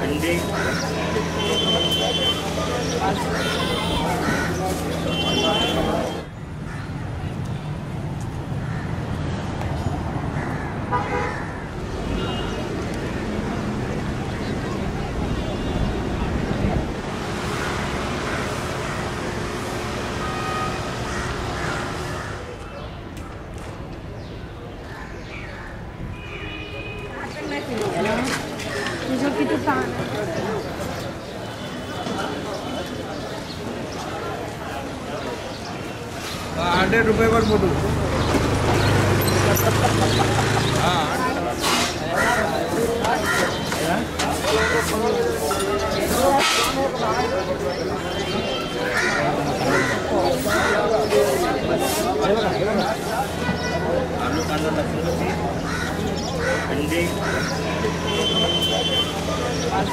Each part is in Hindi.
भिंडी तुझं हंड्रेड रुपये पर फ़ोटो आलू लसूण भिंडी आणि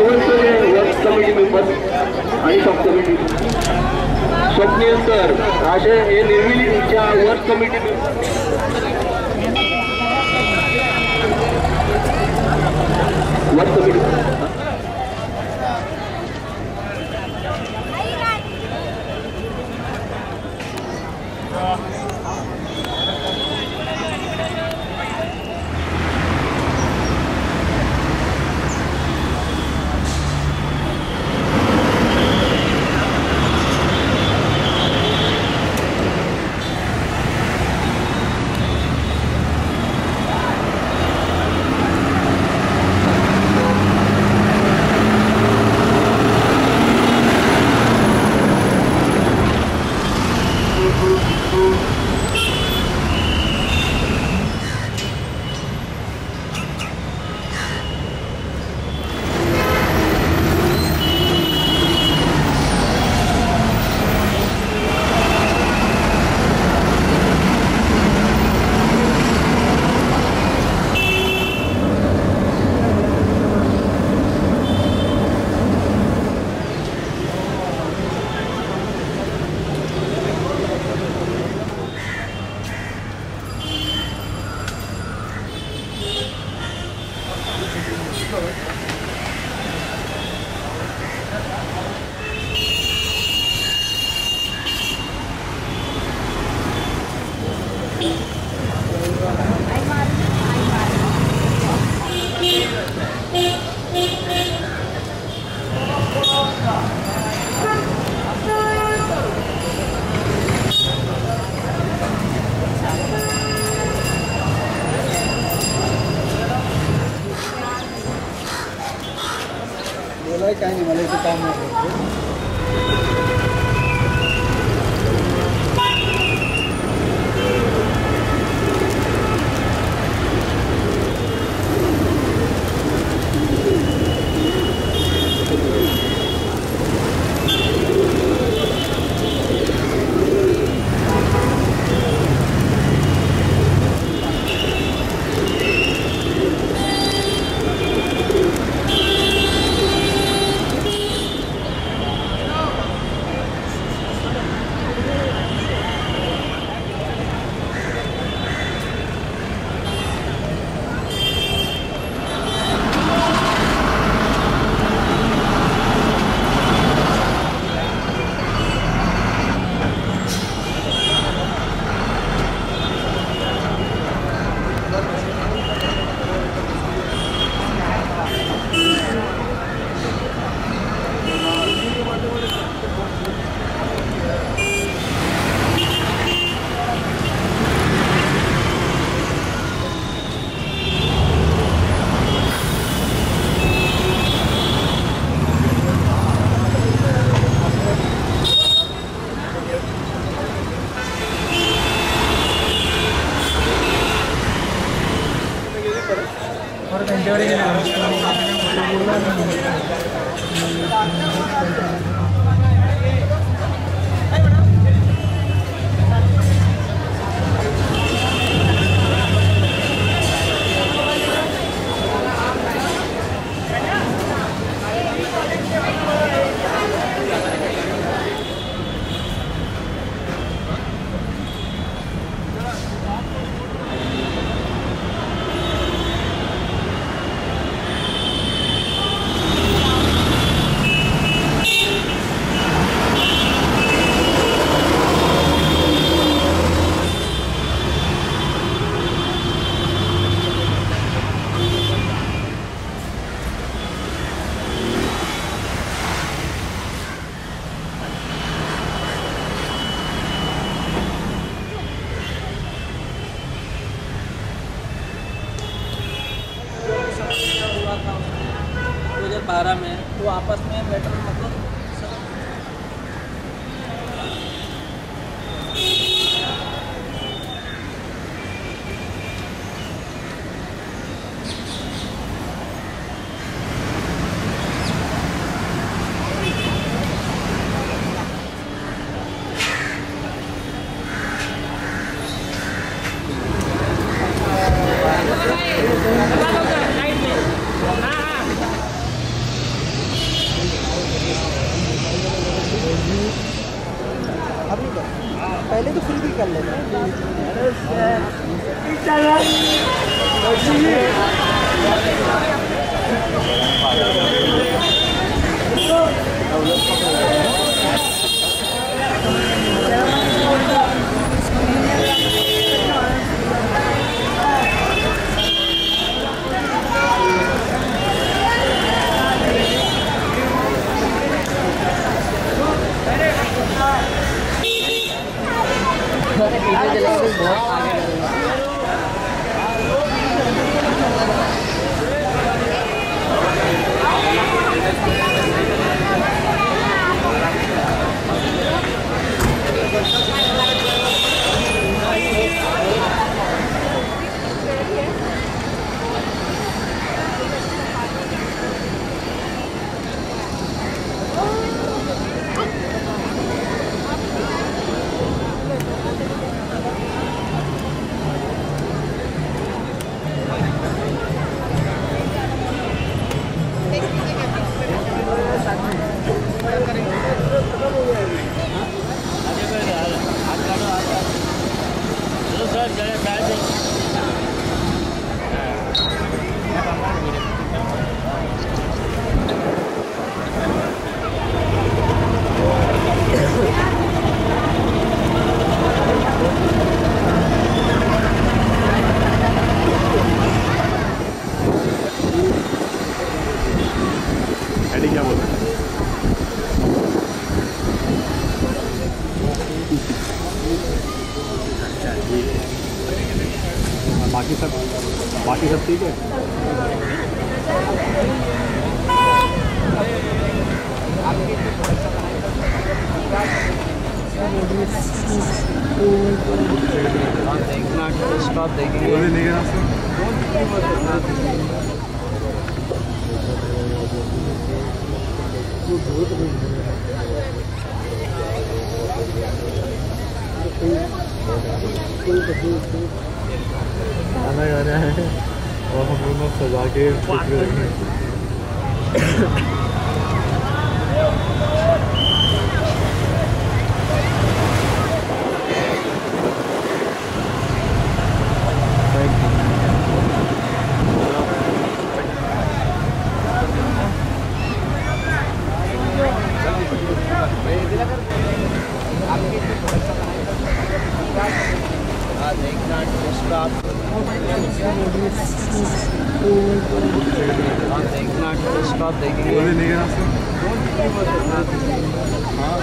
देवळचे वर्क कमिटी मेंबर आणि सब कमिटी स्वप्नियंतर असे हे निर्मिलीच्या वर्क कमिटी वर्क कमिटी बोलाय काय नाही मला इथे हुआ था। दो हज़ार बारह में तो आपस में मैटर मतलब बाकी सब बाकी सब ठीक है? स्टॉप देखेंगे खाना रहा है और हम लोग सजा के पिक रखेंगे हाँ देखना स्टॉप हाँ देखना स्टॉप देखेंगे। हाँ।